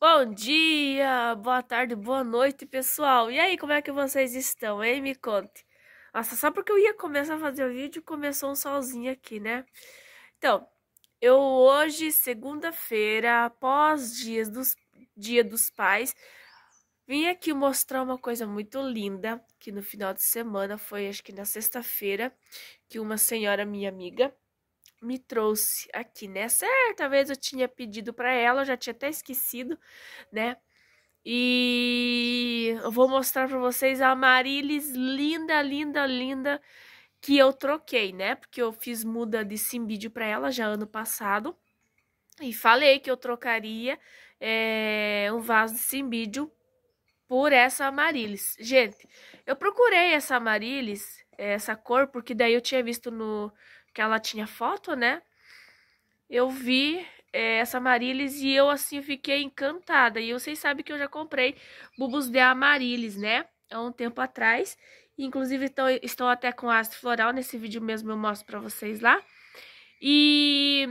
Bom dia, boa tarde, boa noite, pessoal. E aí, como é que vocês estão, hein? Me conte. Nossa, só porque eu ia começar a fazer o vídeo, começou um solzinho aqui, né? Então, eu hoje, segunda-feira, após dias dos, dia dos pais, vim aqui mostrar uma coisa muito linda, que no final de semana, foi acho que na sexta-feira, que uma senhora minha amiga me trouxe aqui, né? Certa vez eu tinha pedido para ela, já tinha até esquecido, né? E eu vou mostrar para vocês a Marilis linda, linda, linda que eu troquei, né? Porque eu fiz muda de simbídio para ela já ano passado. E falei que eu trocaria é, um vaso de simbídio por essa Amarilis. Gente, eu procurei essa Amarilis, essa cor, porque daí eu tinha visto no, que ela tinha foto, né? Eu vi é, essa Amarilis e eu, assim, fiquei encantada. E vocês sabem que eu já comprei bubos de Amarilis, né? Há um tempo atrás. Inclusive, estou até com ácido floral. Nesse vídeo mesmo eu mostro pra vocês lá. E...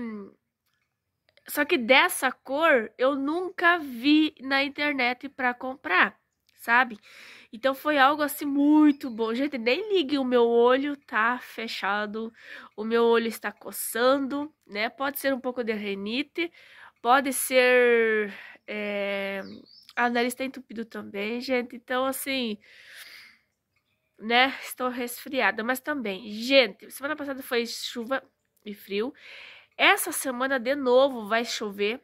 Só que dessa cor eu nunca vi na internet pra comprar, sabe? Então foi algo assim muito bom. Gente, nem ligue o meu olho, tá fechado. O meu olho está coçando, né? Pode ser um pouco de renite, pode ser. É... A nariz está entupido também, gente. Então, assim. Né? Estou resfriada, mas também. Gente, semana passada foi chuva e frio. Essa semana de novo vai chover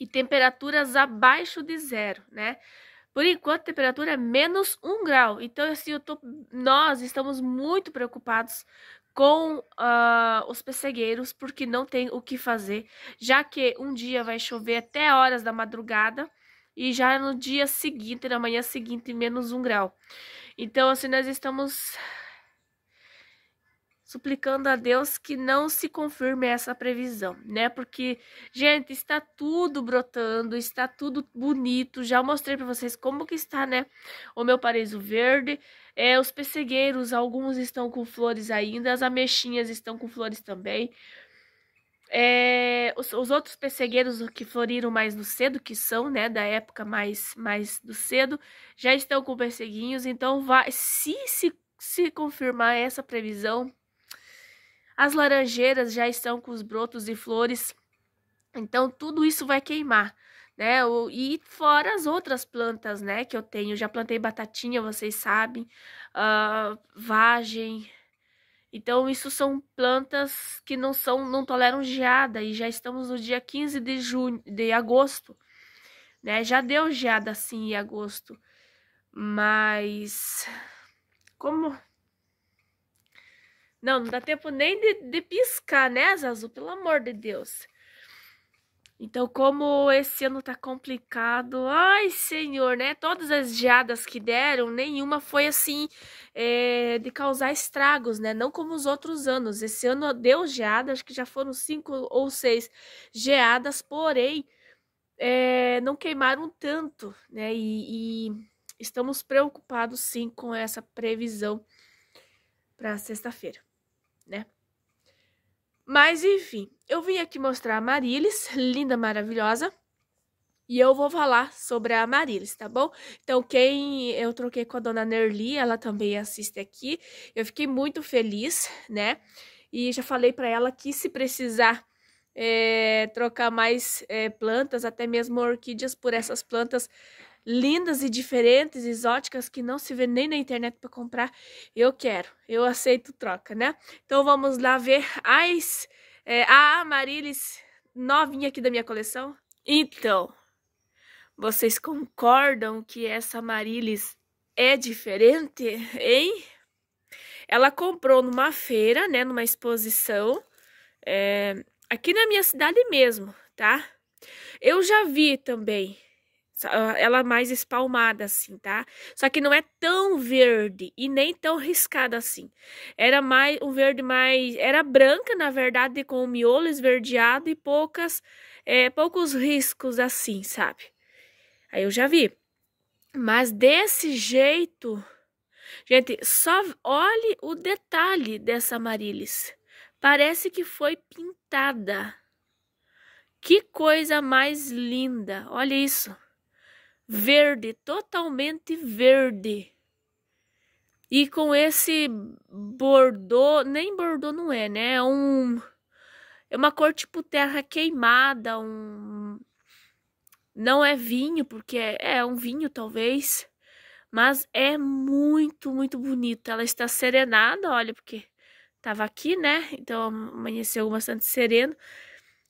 e temperaturas abaixo de zero, né? Por enquanto, a temperatura é menos um grau. Então, assim, tô, nós estamos muito preocupados com uh, os pessegueiros, porque não tem o que fazer, já que um dia vai chover até horas da madrugada e já no dia seguinte, na manhã seguinte, menos um grau. Então, assim, nós estamos suplicando a Deus que não se confirme essa previsão, né? Porque, gente, está tudo brotando, está tudo bonito. Já mostrei para vocês como que está, né? O meu parezo verde, é, os pessegueiros, alguns estão com flores ainda, as ameixinhas estão com flores também. É, os, os, outros pessegueiros que floriram mais no cedo, que são, né, da época mais, mais do cedo, já estão com perseguinhos. Então, vai, se, se, se confirmar essa previsão, as laranjeiras já estão com os brotos e flores. Então, tudo isso vai queimar, né? E fora as outras plantas, né? Que eu tenho. Já plantei batatinha, vocês sabem. Uh, vagem. Então, isso são plantas que não são, não toleram geada. E já estamos no dia 15 de junho, de agosto. Né? Já deu geada assim em agosto. Mas... Como não, não dá tempo nem de, de piscar, né, Zazu? Pelo amor de Deus. Então, como esse ano tá complicado, ai, senhor, né? Todas as geadas que deram, nenhuma foi assim, é, de causar estragos, né? Não como os outros anos. Esse ano deu geada, acho que já foram cinco ou seis geadas, porém, é, não queimaram tanto, né? E, e estamos preocupados, sim, com essa previsão para sexta-feira né? Mas enfim, eu vim aqui mostrar a Marilis, linda, maravilhosa. E eu vou falar sobre a Marilis, tá bom? Então, quem eu troquei com a dona Nerli, ela também assiste aqui. Eu fiquei muito feliz, né? E já falei para ela que se precisar é, trocar mais é, plantas, até mesmo orquídeas por essas plantas lindas e diferentes, exóticas, que não se vê nem na internet para comprar, eu quero, eu aceito troca, né? Então vamos lá ver as, é, a Amarilis novinha aqui da minha coleção. Então, vocês concordam que essa Amarilis é diferente, hein? Ela comprou numa feira, né, numa exposição, é, aqui na minha cidade mesmo, tá? Eu já vi também ela mais espalmada assim, tá? Só que não é tão verde e nem tão riscada assim. Era mais um verde mais, era branca na verdade com o miolo esverdeado e poucas, é, poucos riscos assim, sabe? Aí eu já vi. Mas desse jeito, gente, só olhe o detalhe dessa Marilis. Parece que foi pintada Que coisa mais linda! Olha isso. Verde, totalmente verde. E com esse bordô, nem bordô não é, né? É um é uma cor tipo terra queimada, um não é vinho, porque é, é um vinho talvez, mas é muito, muito bonita. Ela está serenada, olha, porque tava aqui, né? Então amanheceu bastante sereno.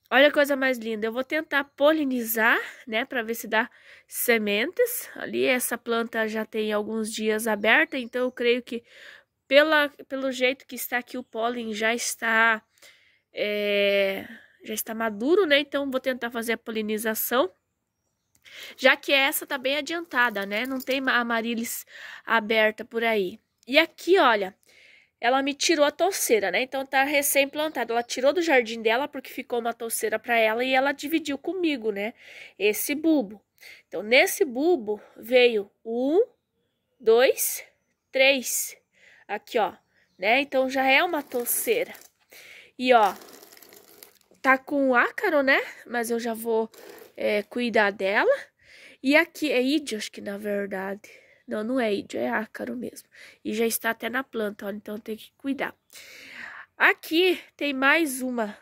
Olha a coisa mais linda. Eu vou tentar polinizar, né, para ver se dá sementes. Ali essa planta já tem alguns dias aberta, então eu creio que pela, pelo jeito que está aqui o pólen já está é, já está maduro, né? Então vou tentar fazer a polinização. Já que essa tá bem adiantada, né? Não tem amarilis aberta por aí. E aqui, olha, ela me tirou a touceira, né? Então tá recém-plantada. Ela tirou do jardim dela porque ficou uma touceira para ela e ela dividiu comigo, né? Esse bulbo. Então nesse bulbo veio um, dois, três. Aqui, ó, né? Então já é uma touceira. E ó, tá com ácaro, né? Mas eu já vou é, cuidar dela. E aqui é ídio, acho que na verdade. Não, não é ídio, é ácaro mesmo. E já está até na planta, então tem que cuidar. Aqui tem mais uma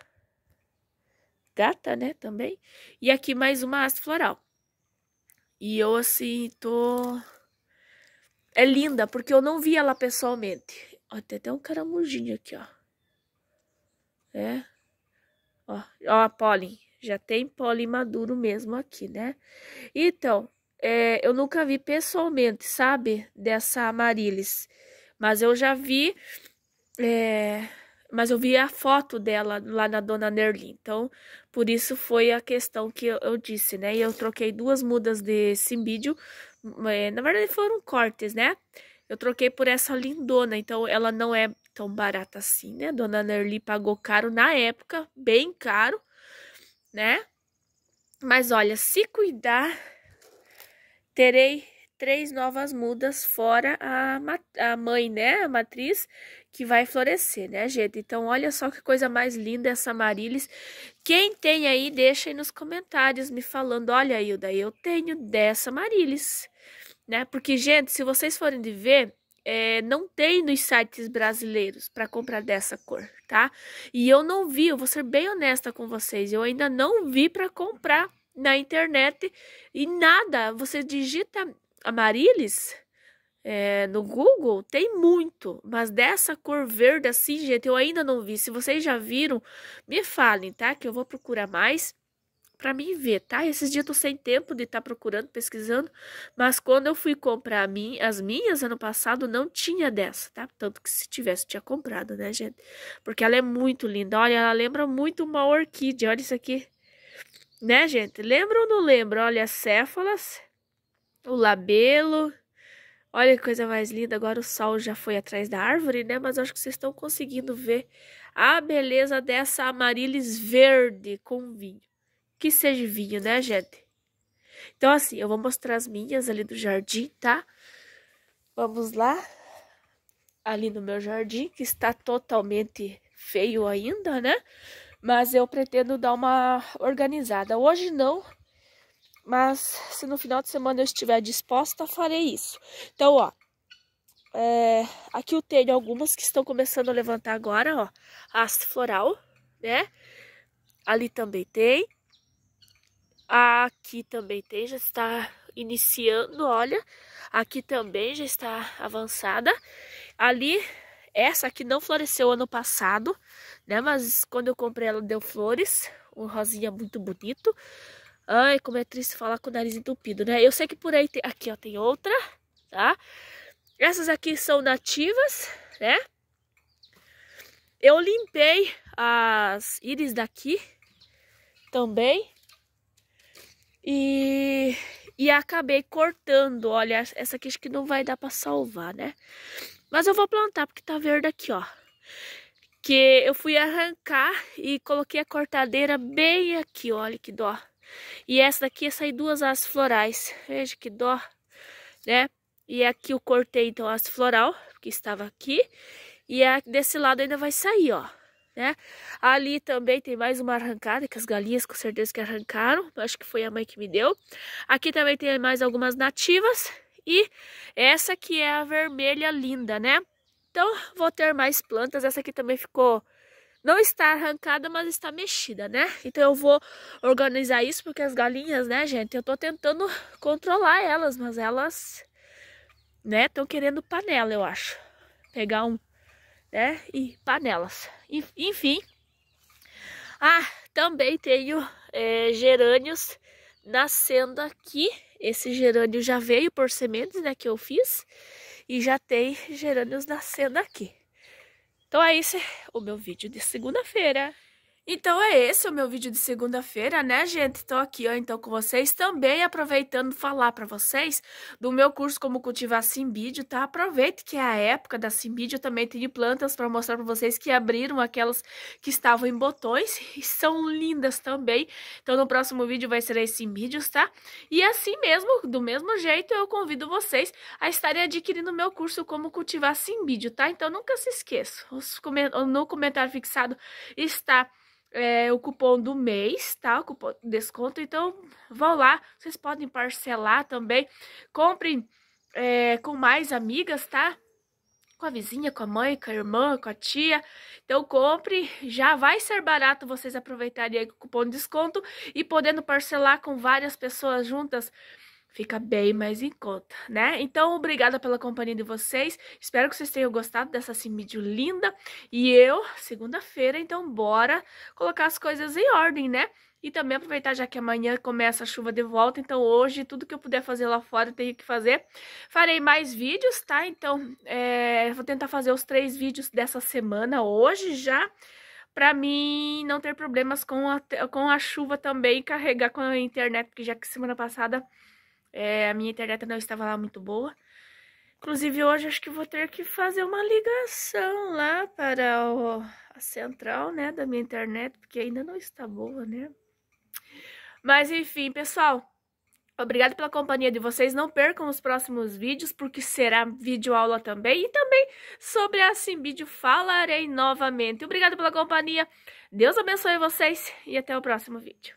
gata, né, também. E aqui mais uma haste floral. E eu, assim, tô... É linda, porque eu não vi ela pessoalmente. Ó, tem até um caramujinho aqui, ó. É. Ó, ó a pólen. Já tem pólen maduro mesmo aqui, né? Então, é, eu nunca vi pessoalmente, sabe? Dessa Amarilis. Mas eu já vi. É, mas eu vi a foto dela lá na Dona Nerli. Então, por isso foi a questão que eu, eu disse, né? E eu troquei duas mudas de cimbídio. É, na verdade, foram cortes, né? Eu troquei por essa lindona. Então, ela não é tão barata assim, né? Dona Nerli pagou caro na época, bem caro, né? Mas olha, se cuidar terei três novas mudas fora a, a mãe, né, a matriz, que vai florescer, né, gente? Então, olha só que coisa mais linda essa Marilis. Quem tem aí, deixa aí nos comentários me falando, olha, Hilda, eu tenho dessa Marilis, né? Porque, gente, se vocês forem de ver, é, não tem nos sites brasileiros para comprar dessa cor, tá? E eu não vi, eu vou ser bem honesta com vocês, eu ainda não vi para comprar na internet e nada. Você digita Amarilis é, no Google, tem muito, mas dessa cor verde assim, gente, eu ainda não vi. Se vocês já viram, me falem, tá? Que eu vou procurar mais para mim ver, tá? Esses dias eu tô sem tempo de estar tá procurando, pesquisando, mas quando eu fui comprar mim, as minhas ano passado não tinha dessa, tá? Tanto que se tivesse tinha comprado, né, gente? Porque ela é muito linda. Olha, ela lembra muito uma orquídea. Olha isso aqui. Né, gente? Lembra ou não lembra? Olha as céfalas, o labelo. Olha que coisa mais linda. Agora o sol já foi atrás da árvore, né? Mas acho que vocês estão conseguindo ver a beleza dessa amarilis verde com vinho. Que seja vinho, né, gente? Então, assim, eu vou mostrar as minhas ali do jardim, tá? Vamos lá. Ali no meu jardim, que está totalmente feio ainda, né? Mas eu pretendo dar uma organizada. Hoje não, mas se no final de semana eu estiver disposta, farei isso. Então, ó, é, aqui eu tenho algumas que estão começando a levantar agora, ó. Haste floral, né? Ali também tem. Aqui também tem, já está iniciando, olha. Aqui também já está avançada. Ali essa aqui não floresceu ano passado, né? Mas quando eu comprei ela deu flores, um rosinha muito bonito. Ai, como é triste falar com o nariz entupido, né? Eu sei que por aí tem... Aqui, ó, tem outra, tá? Essas aqui são nativas, né? Eu limpei as íris daqui também. E, e acabei cortando. Olha, essa aqui acho que não vai dar pra salvar, né? Mas eu vou plantar porque tá verde aqui, ó. Que eu fui arrancar e coloquei a cortadeira bem aqui, olha que dó. E essa daqui ia sair duas as florais. Veja que dó, né? E aqui eu cortei então as floral, que estava aqui. E desse lado ainda vai sair, ó. né? Ali também tem mais uma arrancada, que as galinhas com certeza que arrancaram. Acho que foi a mãe que me deu. Aqui também tem mais algumas nativas. E essa aqui é a vermelha linda, né? Então, vou ter mais plantas. Essa aqui também ficou... Não está arrancada, mas está mexida, né? Então, eu vou organizar isso, porque as galinhas, né, gente? Eu tô tentando controlar elas, mas elas, né, estão querendo panela, eu acho. Pegar um, né, e panelas. Enfim. Ah, também tenho é, gerânios nascendo aqui. Esse gerânio já veio por sementes, né, que eu fiz. E já tem gerânios nascendo aqui. Então é esse o meu vídeo de segunda-feira. Então é esse o meu vídeo de segunda-feira, né, gente? Estou aqui, ó, então, com vocês. Também aproveitando falar para vocês do meu curso Como Cultivar Simbídio, tá? Aproveite que é a época da simbídio. Eu também tenho plantas para mostrar para vocês que abriram aquelas que estavam em botões e são lindas também. Então, no próximo vídeo vai ser as simbídios, tá? E assim mesmo, do mesmo jeito, eu convido vocês a estarem adquirindo meu curso Como Cultivar Simbídio, tá? Então, nunca se esqueça. No comentário fixado está é, o cupom do mês, tá? O cupom de desconto. Então, vão lá, vocês podem parcelar também. Comprem é, com mais amigas, tá? Com a vizinha, com a mãe, com a irmã, com a tia. Então, compre. Já vai ser barato vocês aproveitarem aí o cupom de desconto e podendo parcelar com várias pessoas juntas fica bem mais em conta, né? Então, obrigada pela companhia de vocês. Espero que vocês tenham gostado dessa vídeo linda. E eu, segunda-feira, então, bora colocar as coisas em ordem, né? E também aproveitar, já que amanhã começa a chuva de volta, então hoje tudo que eu puder fazer lá fora eu tenho que fazer. Farei mais vídeos, tá? Então, é, vou tentar fazer os três vídeos dessa semana hoje já para mim não ter problemas com a, com a chuva também, carregar com a internet, porque já que semana passada é, a minha internet não estava lá muito boa. Inclusive, hoje acho que vou ter que fazer uma ligação lá para o, a central, né, da minha internet, porque ainda não está boa, né? Mas, enfim, pessoal, obrigado pela companhia de vocês. Não percam os próximos vídeos, porque será vídeo aula também. E também sobre a Simbídio falarei novamente. Obrigado pela companhia. Deus abençoe vocês e até o próximo vídeo.